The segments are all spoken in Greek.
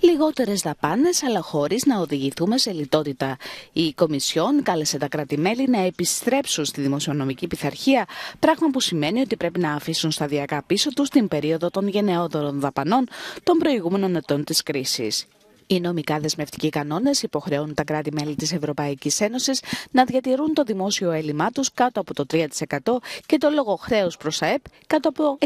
Λιγότερες δαπάνες, αλλά χωρίς να οδηγηθούμε σε λιτότητα. Η Κομισιόν κάλεσε τα κράτη-μέλη να επιστρέψουν στη δημοσιονομική πειθαρχία, πράγμα που σημαίνει ότι πρέπει να αφήσουν σταδιακά πίσω τους την περίοδο των γενναιόδωρων δαπανών των προηγούμενων ετών της κρίσης. Οι νομικά δεσμευτικοί κανόνες υποχρεώνουν τα κράτη-μέλη της Ευρωπαϊκής Ένωσης να διατηρούν το δημόσιο έλλειμμά τους κάτω από το 3% και το λόγο χρέου προς ΑΕΠ κάτω από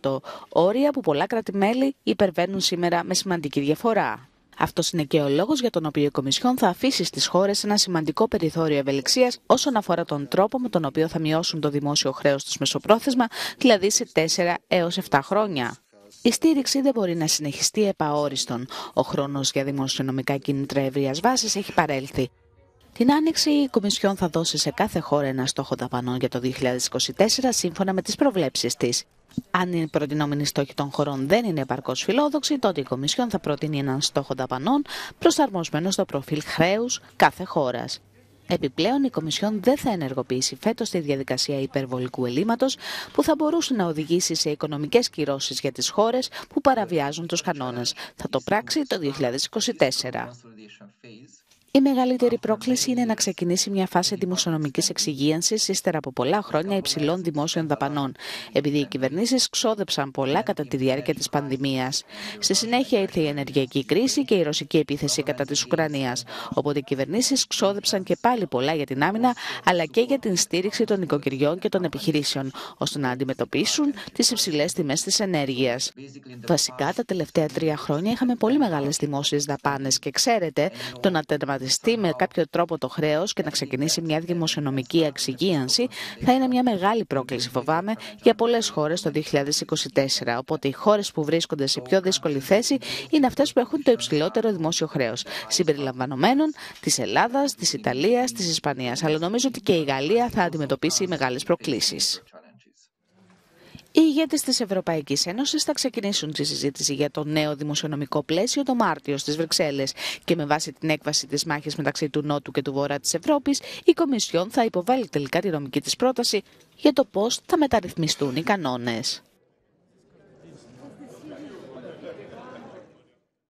60%. Όρια που πολλά κράτη-μέλη υπερβαίνουν σήμερα με σημαντική διαφορά. Αυτός είναι και ο λόγος για τον οποίο η Κομισιόν θα αφήσει στις χώρες ένα σημαντικό περιθώριο ευελιξίας όσον αφορά τον τρόπο με τον οποίο θα μειώσουν το δημόσιο χρέος τους μεσοπρόθεσμα, δηλαδή σε 4 έως 7 χρόνια. Η στήριξη δεν μπορεί να συνεχιστεί επαόριστον. Ο χρόνος για δημοσιονομικά κίνητρα ευρείας βάσης έχει παρέλθει. Την άνοιξη, η Κομισιόν θα δώσει σε κάθε χώρα ένα στόχο δαπανών για το 2024 σύμφωνα με τις προβλέψεις της. Αν οι προτινόμενοι στόχοι των χωρών δεν είναι επαρκώς φιλόδοξοι, τότε η Κομισιόν θα προτείνει έναν στόχο δαπανών προσαρμοσμένο στο προφίλ χρέους κάθε χώρας. Επιπλέον, η Κομισιόν δεν θα ενεργοποιήσει φέτος τη διαδικασία υπερβολικού ελλείμματος που θα μπορούσε να οδηγήσει σε οικονομικές κυρώσεις για τις χώρες που παραβιάζουν τους κανόνες. Θα το πράξει το 2024. Η μεγαλύτερη πρόκληση είναι να ξεκινήσει μια φάση δημοσιονομικής εξυγίανσης ύστερα από πολλά χρόνια υψηλών δημόσιων δαπανών, επειδή οι κυβερνήσεις ξόδεψαν πολλά κατά τη διάρκεια της πανδημίας. Στη συνέχεια ήρθε η ενεργειακή κρίση και η ρωσική επίθεση κατά της Ουκρανίας. Οπότε οι κυβερνήσεις ξόδεψαν και πάλι πολλά για την άμυνα, αλλά και για την στήριξη των οικοκυριών και των επιχειρήσεων, ώστε να αντιμετωπίσουν τις υψηλές τιμές της ενέργειας. Βασικά, τα τελευταία τρία χρόνια είχαμε πολύ μεγάλες δημόσιες δαπάνες και ξέρετε, το να τερματιστεί με κάποιο τρόπο το χρέος και να ξεκινήσει μια δημοσιονομική εξυγίανση θα είναι μια μεγάλη πρόκληση, φοβάμαι, για πολλές χώρες το 2024. Οπότε οι χώρες που βρίσκονται σε πιο δύσκολη θέση είναι αυτές που έχουν το υψηλότερο δημόσιο χρέος, συμπεριλαμβανομένων της Ελλάδας, της Ιταλίας, της Ισπανίας. Αλλά νομίζω ότι και η Γαλλία θα αντιμετωπίσει μεγάλες προκλήσεις. Οι ηγέτες της Ευρωπαϊκής Ένωσης θα ξεκινήσουν τη συζήτηση για το νέο δημοσιονομικό πλαίσιο το Μάρτιο στις Βρυξέλλες και με βάση την έκβαση της μάχης μεταξύ του Νότου και του Βορρά της Ευρώπης, η Κομισιόν θα υποβάλει τελικά τη νομική της πρόταση για το πώς θα μεταρρυθμιστούν οι κανόνες.